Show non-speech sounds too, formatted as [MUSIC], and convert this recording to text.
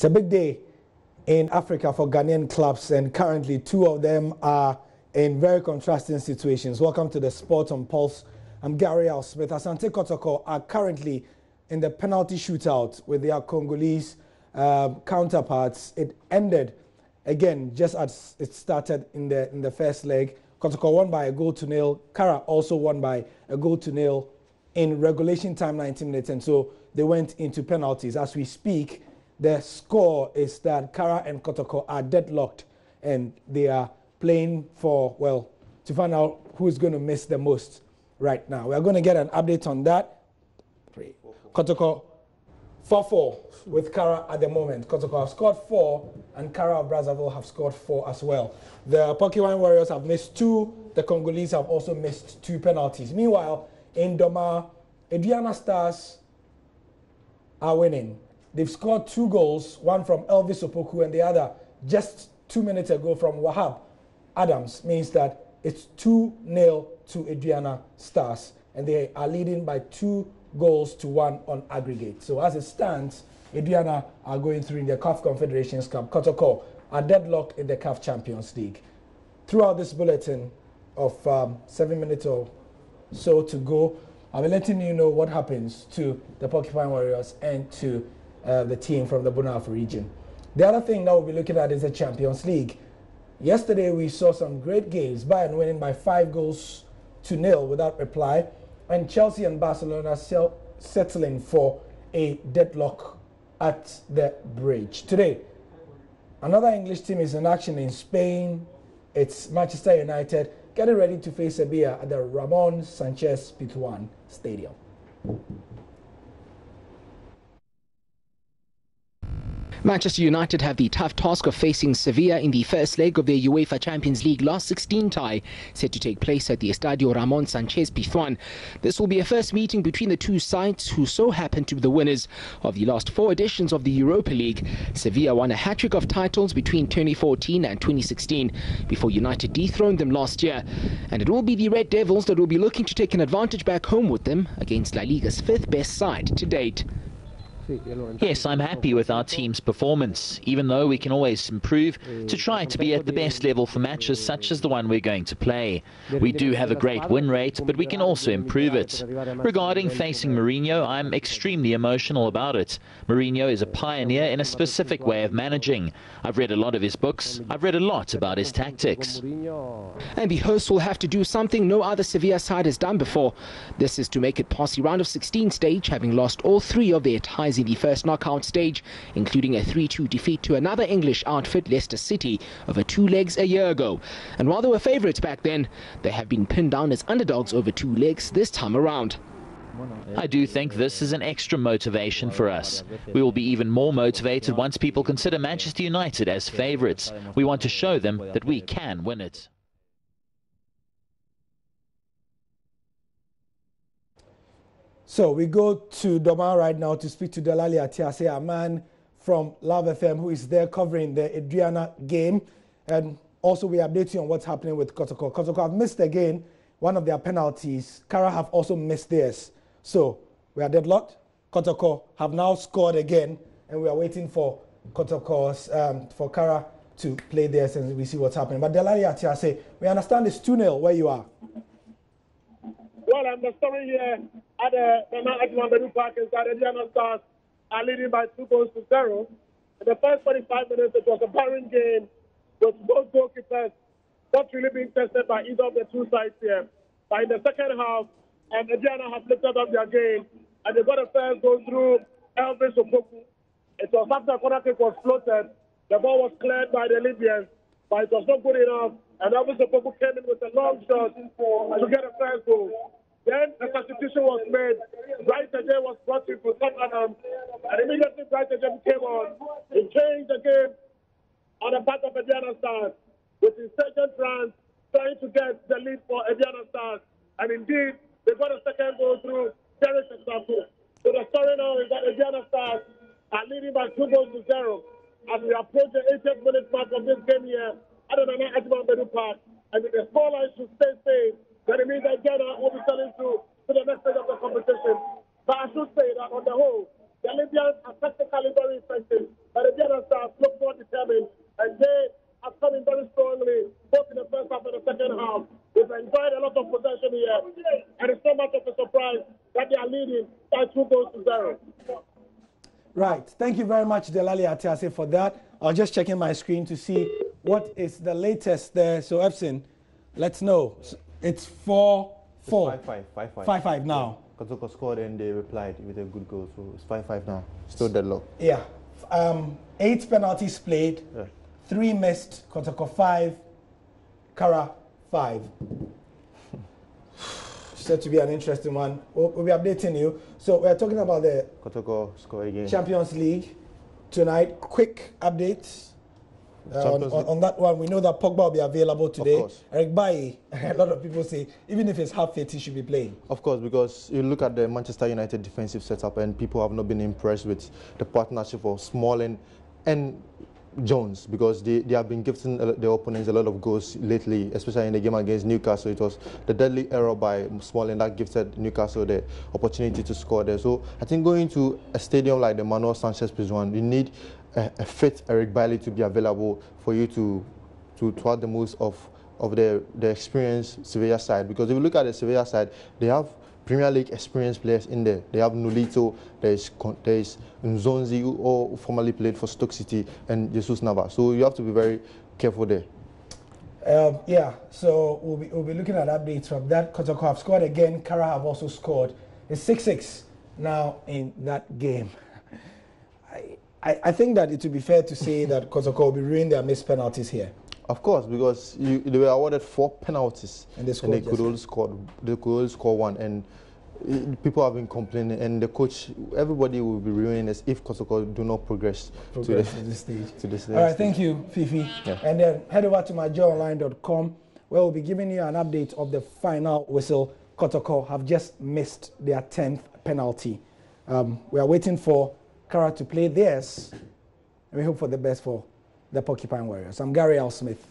It's a big day in Africa for Ghanaian clubs, and currently two of them are in very contrasting situations. Welcome to the Sport on Pulse. I'm Gary Al Smith. Asante Kotoko are currently in the penalty shootout with their Congolese uh, counterparts. It ended again just as it started in the in the first leg. Kotoko won by a goal to nil. Kara also won by a goal to nil in regulation time 19 minutes and so they went into penalties. As we speak, the score is that Kara and Kotoko are deadlocked and they are playing for, well, to find out who's going to miss the most right now. We are going to get an update on that. Three. Kotoko 4-4 with Kara at the moment. Kotoko have scored four and Kara of Brazzaville have scored four as well. The Porcupine Warriors have missed two. The Congolese have also missed two penalties. Meanwhile, in Dormaa, Aduana Stars are winning. They've scored two goals, one from Elvis Opoku and the other just two minutes ago from Wahab Adams, means that it's 2 0 to Aduana Stars. And they are leading by two goals to one on aggregate. So as it stands, Aduana are going through in the CAF Confederations Cup. Kotoko are deadlocked in the CAF Champions League. Throughout this bulletin of um, seven minutes or so to go, I'll be letting you know what happens to the Porcupine Warriors and to uh, the team from the Brong Ahafo region. The other thing that we'll be looking at is the Champions League. Yesterday we saw some great games. Bayern winning by five goals to nil without reply, and Chelsea and Barcelona settling for a deadlock at the bridge. Today, another English team is in action in Spain. It's Manchester United getting ready to face Sevilla at the Ramon Sanchez Pizjuan Stadium. Manchester United have the tough task of facing Sevilla in the first leg of their UEFA Champions League last 16 tie, set to take place at the Estadio Ramon Sanchez Pizjuan. This will be a first meeting between the two sides who so happen to be the winners of the last four editions of the Europa League. Sevilla won a hat-trick of titles between 2014 and 2016 before United dethroned them last year. And it will be the Red Devils that will be looking to take an advantage back home with them against La Liga's fifth best side to date. Yes, I'm happy with our team's performance, even though we can always improve to try to be at the best level for matches such as the one we're going to play. We do have a great win rate, but we can also improve it. Regarding facing Mourinho, I'm extremely emotional about it. Mourinho is a pioneer in a specific way of managing. I've read a lot of his books. I've read a lot about his tactics. And the hosts will have to do something no other Sevilla side has done before. This is to make it past the round of 16 stage, having lost all three of their ties in the first knockout stage, including a 3-2 defeat to another English outfit, Leicester City, over two legs a year ago. And while they were favourites back then, they have been pinned down as underdogs over two legs this time around. I do think this is an extra motivation for us. We will be even more motivated once people consider Manchester United as favourites. We want to show them that we can win it. So we go to Dormaa right now to speak to Delali Atiase, a man from Love FM who is there covering the Aduana game. And also we update you on what's happening with Kotoko. Kotoko have missed again one of their penalties. Kara have also missed theirs. So we are deadlocked. Kotoko have now scored again and we are waiting for Kotoko's, um, for Kara to play theirs and we see what's happening. But Delali Atiase, we understand it's 2-0 where you are. Well, I'm the story here at the Nana Ajman Park inside the Aduana Stars are leading by two goals to zero. In the first 45 minutes, it was a barren game with both goalkeepers not really being tested by either of the two sides here. But in the second half, and Aduana has lifted up their game, and they got a first goal through Elvis Opoku. It was after corner kick was floated. The ball was cleared by the Libyans, but it was not good enough. And Elvis Opoku came in with a long shot to get a first goal. Then a substitution was made. Bright Adjei was brought in for Tottenham, and immediately Bright Adjei came on. He changed the game on the part of Aduana Stars, with insurgent France trying to get the lead for Aduana Stars. And indeed, they got a second goal through Terry Example. So the story now is that Aduana Stars are leading by two goals to zero as we approach the 80th minute mark of this game here at the Nana Badu Park. And the scoreline should stay safe, that means that Ghana will be selling you to the next stage of the competition. But I should say that on the whole, the Libyans are tactically very effective, but the Ghanaians are look more determined, and they are coming very strongly, both in the first half and the second half. They've enjoyed a lot of possession here, and it's not much of a surprise that they are leading by two goals to zero. Right. Thank you very much, Delali Atiase, for that. I was just checking my screen to see what is the latest there. So, Epson, let's know. It's 4 4. 5 5. 5 5. 5 5 now. Kotoko scored and they replied with a good goal. So it's 5 5 now. Still deadlock. Yeah. Um, eight penalties played, Yeah. three missed, Kotoko 5, Kara 5. Said to be an interesting one. We'll, we'll be updating you. So, we're talking about the Kotoko score again. Champions League tonight. Quick updates. Uh, on, on, on that one, we know that Pogba will be available today. Eric Bailly, [LAUGHS] a lot of people say, even if it's half fit, he should be playing. Of course, because you look at the Manchester United defensive setup and people have not been impressed with the partnership of Smalling and Jones because they, they have been giving uh, their opponents a lot of goals lately, especially in the game against Newcastle. It was the deadly error by Smalling that gifted Newcastle the opportunity to score there. So I think going to a stadium like the Manuel Sanchez Pizjuan, you need a, a fit Eric Bailly to be available for you to to thwart the most of of the the experienced Sevilla side. Because if you look at the Sevilla side, they have Premier League experienced players in there. They have Nolito, there is there is Nzonzi, who all formerly played for Stoke City, and Jesus Nava. So you have to be very careful there. Um, yeah, so we'll be, we'll be looking at updates from that. Kotoko have scored again. Kara have also scored. It's 6 6 now in that game. [LAUGHS] I, I, I think that it would be fair to say that Kotoko will be ruining their missed penalties here. Of course, because you, they were awarded four penalties, And they scored they could only score they could only score one, and uh, people have been complaining, and the coach, everybody will be ruining us if Kotoko do not progress, Progress to [LAUGHS] to this stage. to this. All right, thank you, Fifi. Yeah. And then head over to myjoyonline.com where we'll be giving you an update of the final whistle. Kotoko have just missed their 10th penalty. Um, we are waiting for Kara to play theirs, and we hope for the best for the Porcupine Warriors. I'm Gary Al Smith.